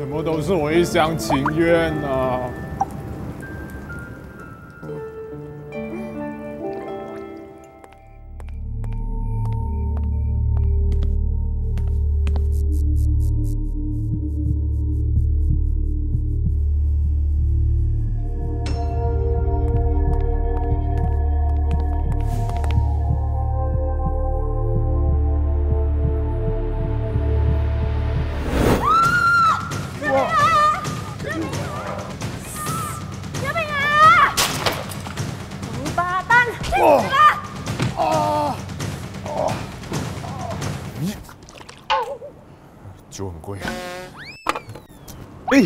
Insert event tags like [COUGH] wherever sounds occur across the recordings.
什么都是我一厢情愿啊！什么？啊啊啊！你！酒很贵。哎，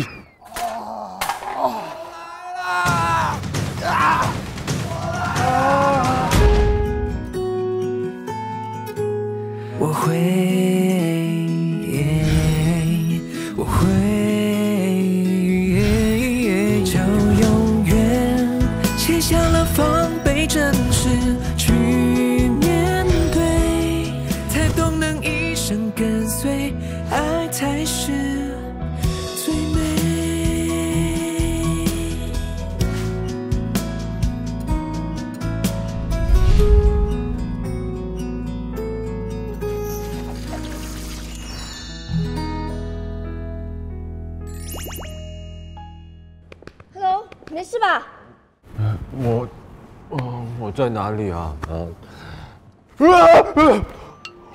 在哪里啊？啊，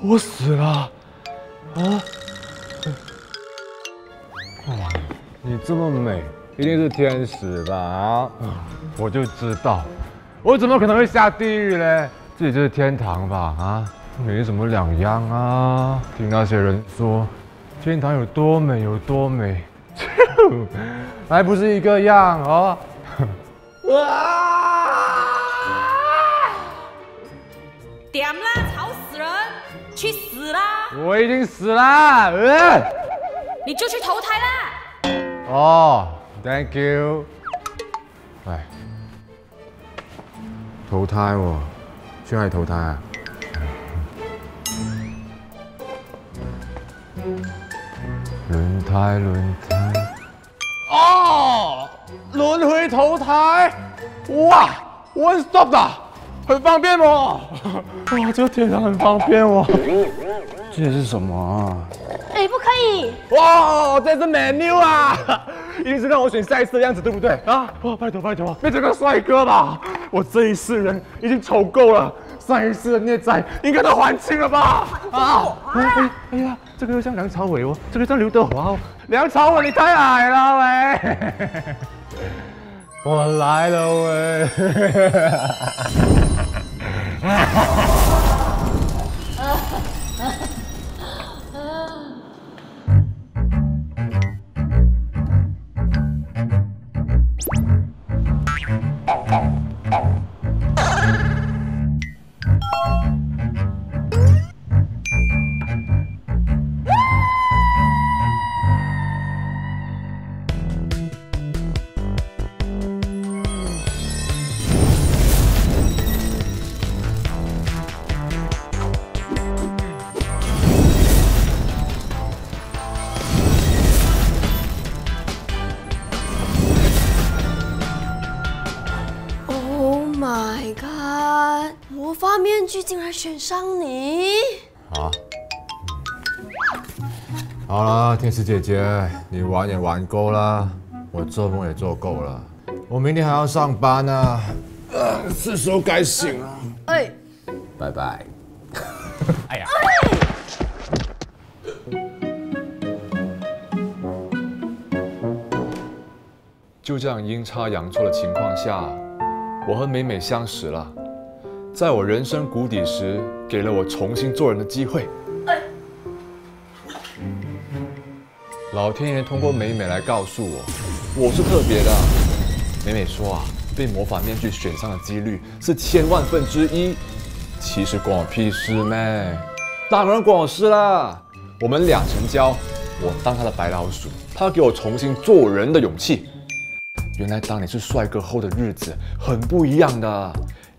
我死了！啊！哇，你这么美，一定是天使吧？啊，我就知道，我怎么可能会下地狱嘞？这里就是天堂吧？啊，没什么两样啊。听那些人说，天堂有多美有多美，[LAUGHS] 还不是一个样哦。哇 [LAUGHS] 点啦，吵死人！去死啦！我已经死啦。呃你就去投胎啦！哦，Thank you。哎，投胎喎，去哪里投胎啊？轮胎，轮胎。哦，轮回投胎，哇，one stop 的，很方便哦。[LAUGHS] 哇，这个天堂很方便哦。这是什么啊？哎，不可以！哇，这是 menu 啊，[LAUGHS] 一定是让我选下一次的样子，对不对啊？哇，拜托拜托，变成个帅哥吧！我这一世人已经丑够了，上一世的孽债应该都还清了吧？啊！哎哎哎呀，这个又像梁朝伟哦，这个像刘德华哦。梁朝伟，你太矮了喂！我来了喂。[LAUGHS] 具竟然选上你！好，好了，天使姐姐，你玩也玩够了，我做梦也做够了，我明天还要上班呢、呃，是时候该醒了。哎，拜拜。哎呀，就这样阴差阳错的情况下，我和美美相识了，在我人生谷底时，给了我重新做人的机会。老天爷通过美美来告诉我，我是特别的。美美说啊，被魔法面具选上的几率是千万分之一。其实关我屁事咩？当然关我事啦！我们俩成交，我当他的白老鼠，他给我重新做人的勇气。原来当你是帅哥后的日子很不一样的，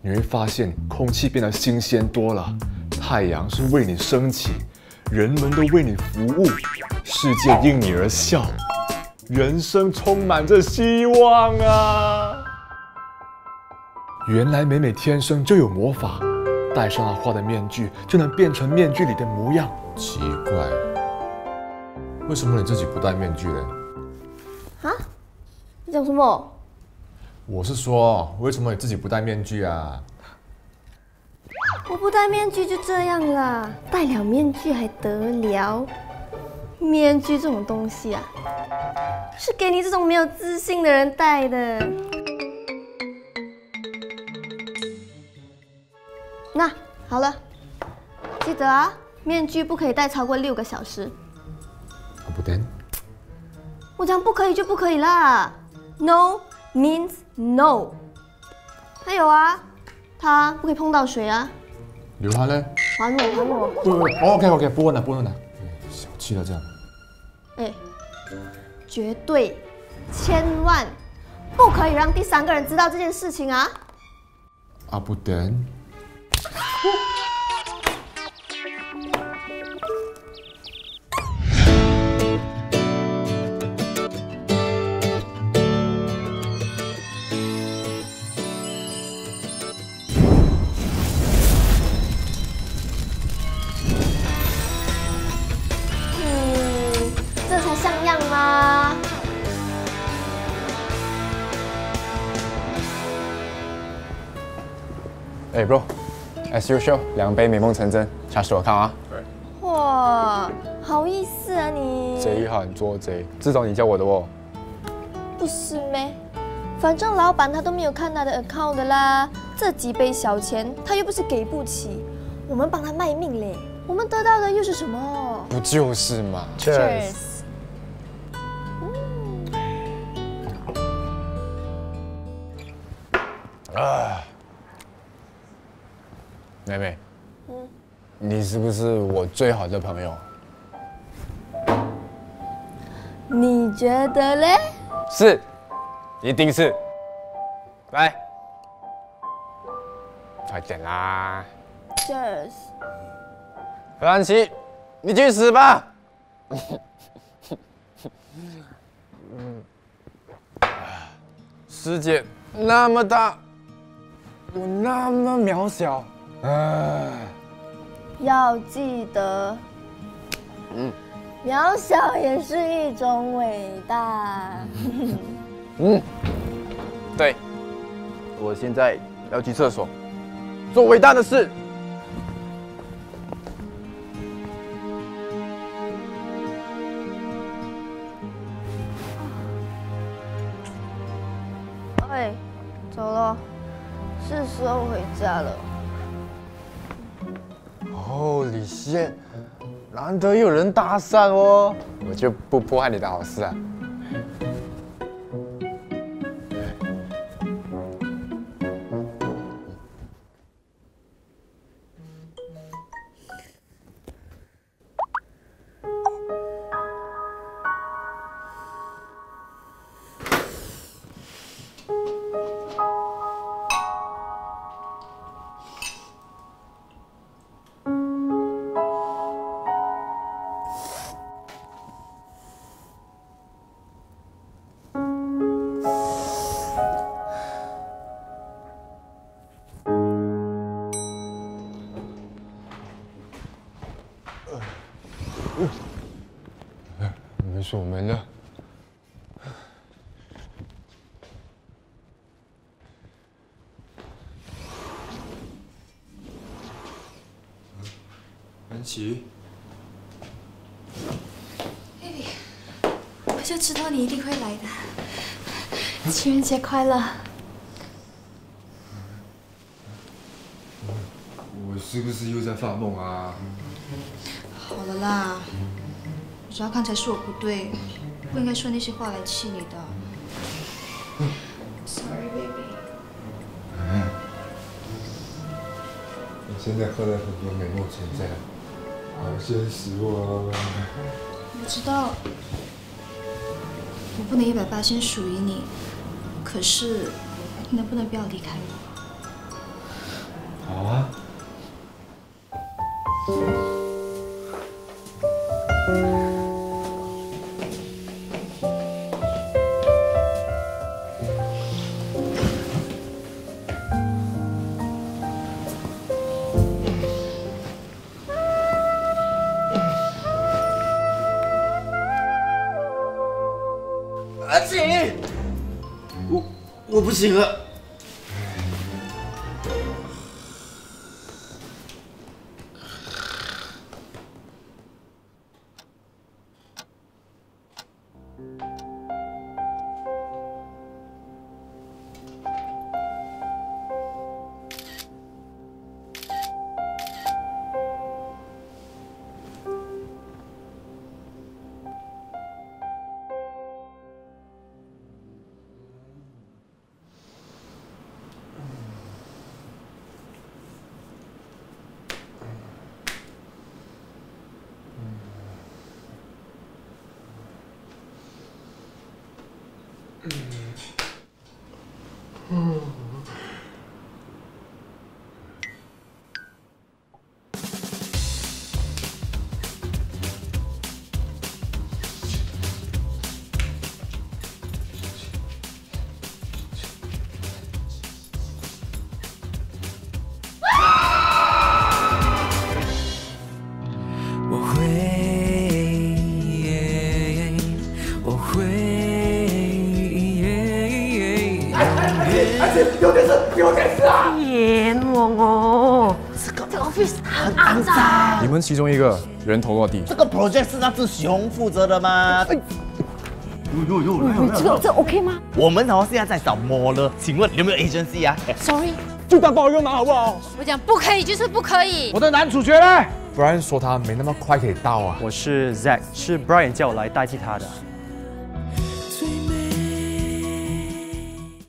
你会发现空气变得新鲜多了，太阳是为你升起，人们都为你服务，世界因你而笑。人生充满着希望啊！原来美美天生就有魔法，戴上了花的面具，就能变成面具里的模样。奇怪，为什么你自己不戴面具呢？啊？你讲什么？我是说，为什么你自己不戴面具啊？我不戴面具就这样啦，戴了面具还得了？面具这种东西啊，是给你这种没有自信的人戴的。那好了，记得啊，面具不可以戴超过六个小时。不戴，我讲不可以就不可以啦，No means no。还有啊，它不可以碰到水啊。刘涵呢？还我，还我。不不，OK OK，不问了，不问了。小气了这样。哎，绝对，千万不可以让第三个人知道这件事情啊！阿不等。[LAUGHS] 哎，bro，as usual，两杯美梦成真，下次我看啊。哇，好意思啊你？贼喊捉贼，这种你叫我的哦。不是咩？反正老板他都没有看他的 account 的啦，这几杯小钱他又不是给不起，我们帮他卖命嘞，我们得到的又是什么不就是嘛。？Cheers。妹妹，嗯你是不是我最好的朋友？你觉得嘞？是，一定是。来，快点啦！Cheers。何安琪，你去死吧！[LAUGHS] 世界那么大，我那么渺小，唉。要记得，嗯渺小也是一种伟大。嗯，对，我现在要去厕所，做伟大的事。哎，走了，是时候回家了。哦，李现难得有人搭讪哦，我就不破坏你的好事啊。安琪，我就知道你一定会来的。情人节快乐！我是不是又在发梦啊？好了啦，我知道刚才是我不对，不应该说那些话来气你的。Sorry, baby。你现在喝了很多美梦成真，好现实哦。我知道，我不能一百八先属于你，可是你能不能不要离开我？好啊。不行，我我不行了。你们其中一个人头落地，这个 project 是那只熊负责的吗？哎，呦呦呦，来这个这 OK 吗我们好像现在在找 model，请问有没有 agency 啊？？Sorry，就当帮我用忙好不好？我讲不可以就是不可以。我的男主角呢？？Brian 说他没那么快可以到啊。我是 Zack，是 Brian 叫我来代替他的。